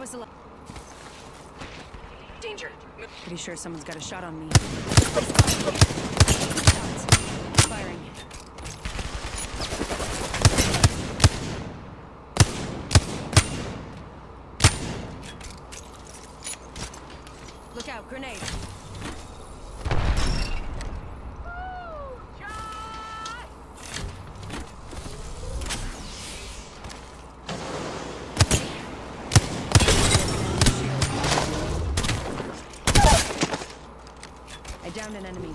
was alive. Danger. Pretty sure someone's got a shot on me. An enemy.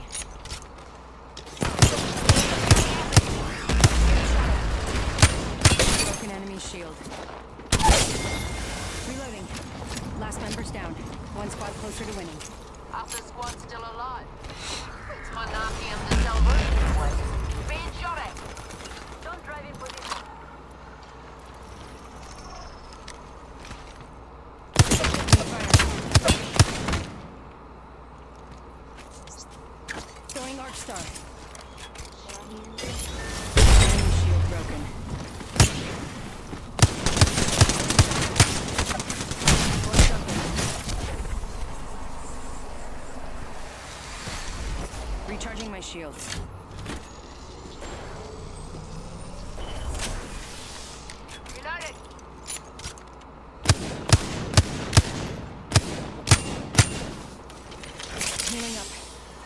Broken enemy shield. Reloading. Last member's down. One squad closer to winning. Half the squad's still alive. Recharging my shields. Reloaded. Healing up.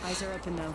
Eyes are open though.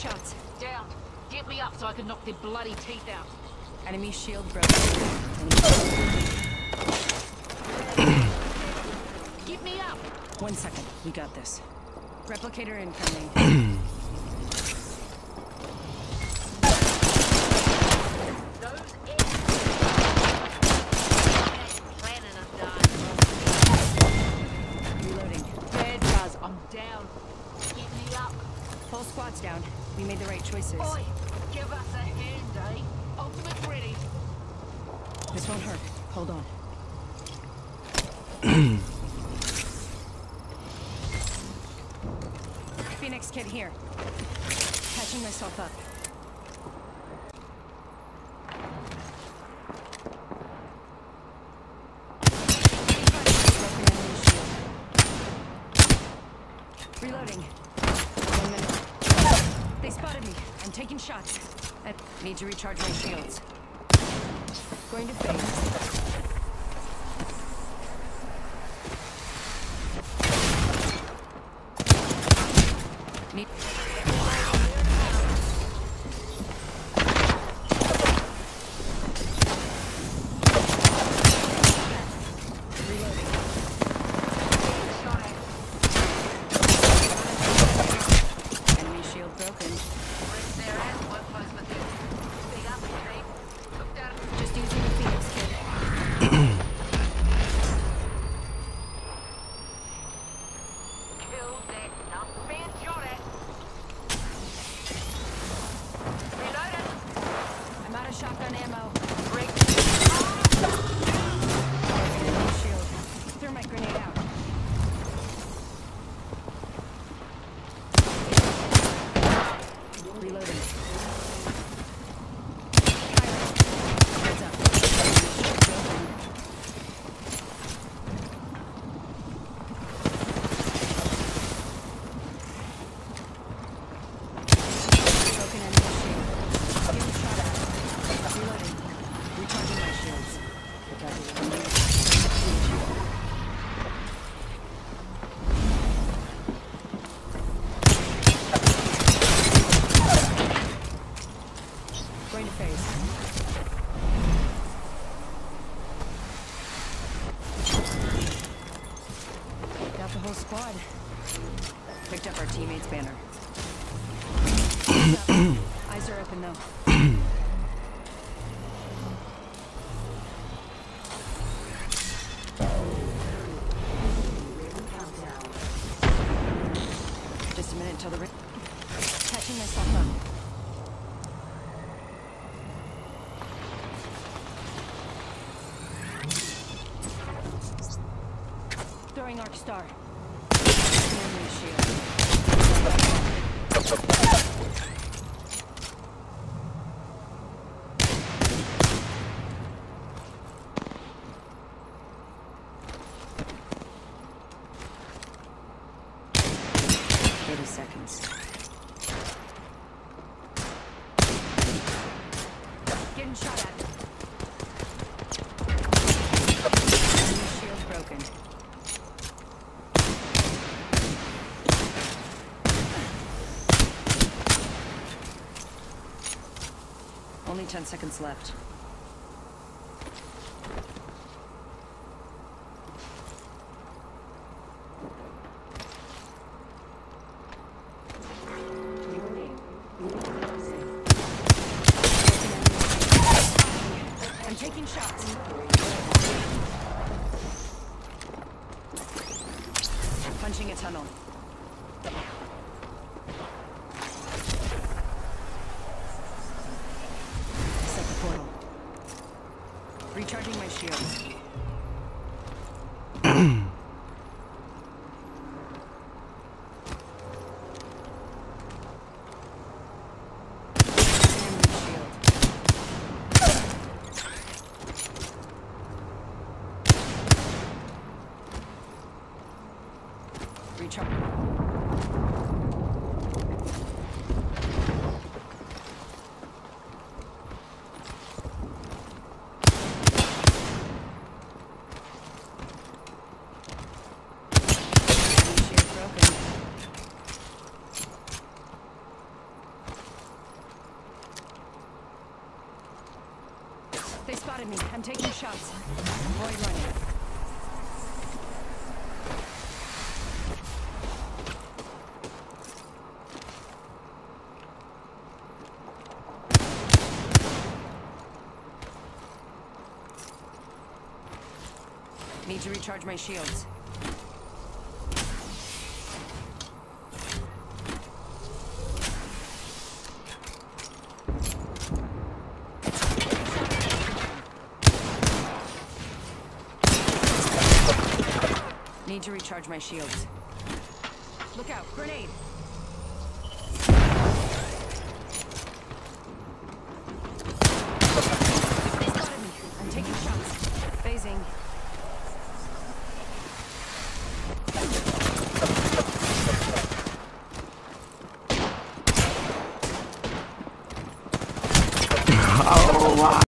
shots. Down. Get me up so I can knock their bloody teeth out. Enemy shield broken. Get me up. One second. We got this. Replicator incoming. Those eggs. Planning on dying. Reloading. Bad guys, I'm down. Get me up. Whole squad's down. We made the right choices. Oi, give us a hand, eh? Ultimate ready. This won't hurt. Hold on. Phoenix Kit here. Catching myself up. Broken enemy shield. Reloading. One minute. They spotted me. I'm taking shots. I need to recharge my shields. Going to phase. Got the whole squad. Picked up our teammate's banner. Eyes are open though. Just a minute till the. Catching myself up. Arc star. Memory shield. Thirty seconds. Getting shot at. Enemy shield broken. Only 10 seconds left. I'm taking shots. Punching a tunnel. Set the portal. Recharging my shields. Enemy shield. Recharge. Shield broken. They spotted me. I'm taking shots. Avoid running. Need to recharge my shields. Need to recharge my shields. Look out, grenade!